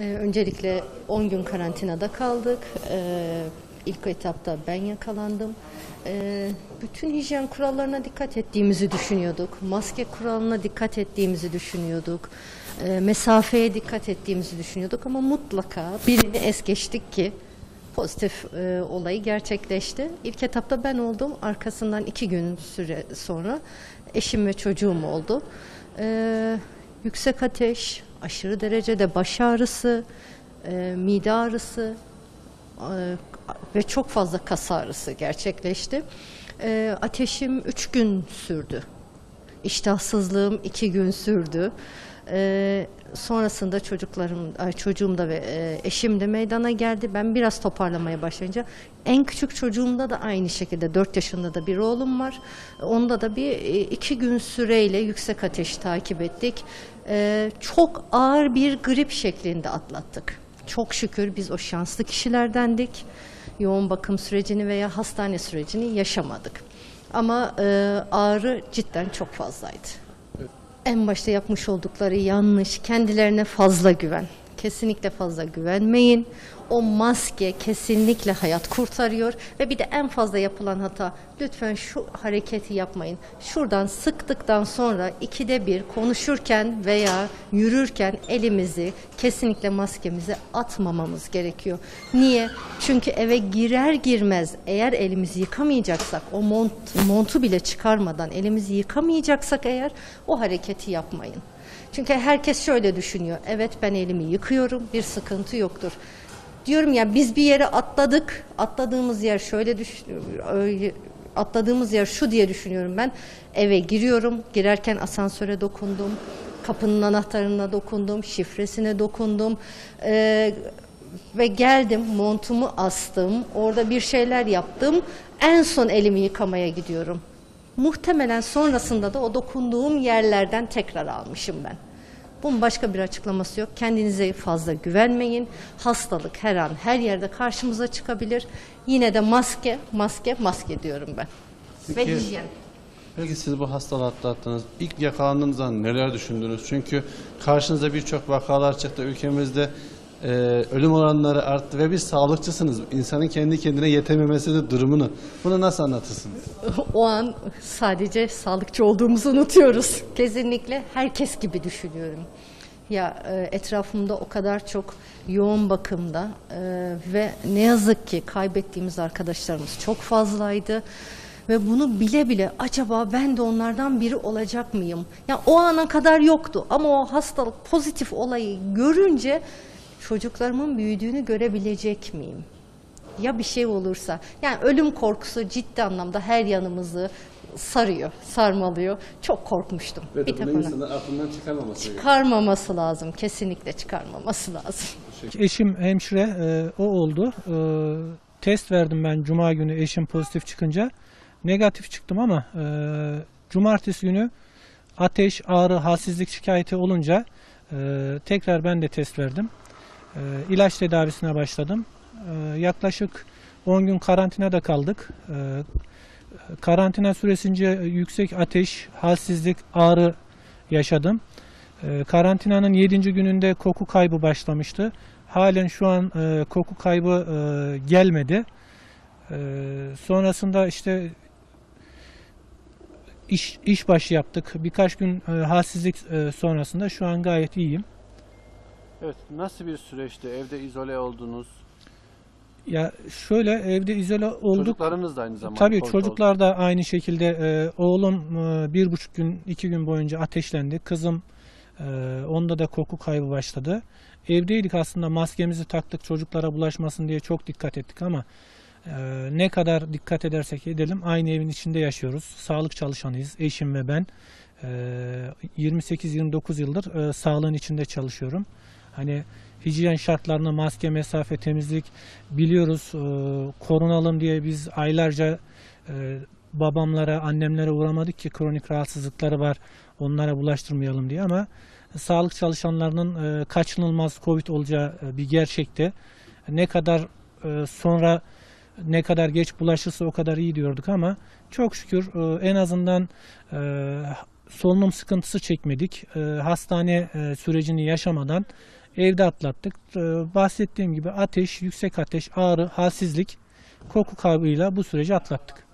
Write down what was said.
Ee, öncelikle 10 gün karantinada kaldık. Ee, ilk etapta ben yakalandım. Ee, bütün hijyen kurallarına dikkat ettiğimizi düşünüyorduk. Maske kuralına dikkat ettiğimizi düşünüyorduk. Mesafeye dikkat ettiğimizi düşünüyorduk ama mutlaka birini es geçtik ki pozitif e, olayı gerçekleşti. İlk etapta ben oldum. Arkasından iki gün süre sonra eşim ve çocuğum oldu. Ee, yüksek ateş, aşırı derecede baş ağrısı, e, mide ağrısı e, ve çok fazla kas ağrısı gerçekleşti. E, ateşim üç gün sürdü. İştahsızlığım iki gün sürdü. Ee, sonrasında çocuklarım, ay, çocuğum da ve e, eşim de meydana geldi. Ben biraz toparlamaya başlayınca en küçük çocuğumda da aynı şekilde 4 yaşında da bir oğlum var. Onda da bir e, iki gün süreyle yüksek ateş takip ettik. Ee, çok ağır bir grip şeklinde atlattık. Çok şükür biz o şanslı kişilerdendik. Yoğun bakım sürecini veya hastane sürecini yaşamadık. Ama e, ağrı cidden çok fazlaydı. En başta yapmış oldukları yanlış, kendilerine fazla güven. Kesinlikle fazla güvenmeyin. O maske kesinlikle hayat kurtarıyor ve bir de en fazla yapılan hata lütfen şu hareketi yapmayın. Şuradan sıktıktan sonra ikide bir konuşurken veya yürürken elimizi kesinlikle maskemize atmamamız gerekiyor. Niye? Çünkü eve girer girmez eğer elimizi yıkamayacaksak o mont, montu bile çıkarmadan elimizi yıkamayacaksak eğer o hareketi yapmayın. Çünkü herkes şöyle düşünüyor. Evet ben elimi yıkıyorum bir sıkıntı yoktur. Diyorum ya biz bir yere atladık. Atladığımız yer şöyle düş öyle- atladığımız yer şu diye düşünüyorum ben. Eve giriyorum. Girerken asansöre dokundum. Kapının anahtarına dokundum. Şifresine dokundum. Ee, ve geldim montumu astım. Orada bir şeyler yaptım. En son elimi yıkamaya gidiyorum. Muhtemelen sonrasında da o dokunduğum yerlerden tekrar almışım ben. Bunun başka bir açıklaması yok. Kendinize fazla güvenmeyin. Hastalık her an her yerde karşımıza çıkabilir. Yine de maske, maske, maske diyorum ben. Ve Peki- hijyen. Peki siz bu hastalığı atlattınız. İlk yakalandığınız zaman neler düşündünüz? Çünkü karşınıza birçok vakalar çıktı. Ülkemizde e, ölüm oranları arttı ve bir sağlıkçısınız. İnsanın kendi kendine yetememesi de durumunu. Bunu nasıl anlatırsınız? o an sadece sağlıkçı olduğumuzu unutuyoruz. Kesinlikle herkes gibi düşünüyorum. Ya e, etrafımda o kadar çok yoğun bakımda e, ve ne yazık ki kaybettiğimiz arkadaşlarımız çok fazlaydı. Ve bunu bile bile acaba ben de onlardan biri olacak mıyım? Ya o ana kadar yoktu ama o hastalık pozitif olayı görünce çocuklarımın büyüdüğünü görebilecek miyim? ya bir şey olursa yani ölüm korkusu ciddi anlamda her yanımızı sarıyor, sarmalıyor. Çok korkmuştum. bir tek ona. aklından çıkarmaması Çıkarmaması lazım. Kesinlikle çıkarmaması lazım. Eşim hemşire, e, o oldu. E, test verdim ben cuma günü eşim pozitif çıkınca. Negatif çıktım ama e, cumartesi günü ateş, ağrı, halsizlik şikayeti olunca e, tekrar ben de test verdim. E, ilaç tedavisine başladım. E, yaklaşık 10 gün karantinada kaldık. E, karantina süresince yüksek ateş, halsizlik, ağrı yaşadım. E, karantinanın 7. gününde koku kaybı başlamıştı. Halen şu an e, koku kaybı e, gelmedi. Sonrasında işte iş iş başı yaptık. Birkaç gün e, halsizlik sonrasında şu an gayet iyiyim. Evet. Nasıl bir süreçti? Evde izole oldunuz. Ya şöyle evde izole olduk. Çocuklarınız da aynı zamanda. Tabii Covid çocuklar da aynı şekilde e, oğlum e, bir buçuk gün iki gün boyunca ateşlendi. Kızım e, onda da koku kaybı başladı. Evdeydik aslında maskemizi taktık çocuklara bulaşmasın diye çok dikkat ettik ama e, ne kadar dikkat edersek edelim aynı evin içinde yaşıyoruz. Sağlık çalışanıyız eşim ve ben. E, 28-29 yıldır e, sağlığın içinde çalışıyorum. Hani hijyen şartlarını maske, mesafe, temizlik biliyoruz. E, korunalım diye biz aylarca e, babamlara, annemlere uğramadık ki kronik rahatsızlıkları var. Onlara bulaştırmayalım diye ama sağlık çalışanlarının e, kaçınılmaz Covid olacağı e, bir gerçekti. Ne kadar e, sonra ne kadar geç bulaşırsa o kadar iyi diyorduk ama çok şükür e, en azından e, solunum sıkıntısı çekmedik. E, hastane e, sürecini yaşamadan evde atlattık. Ee, bahsettiğim gibi ateş, yüksek ateş, ağrı, halsizlik, koku kaybıyla bu süreci atlattık.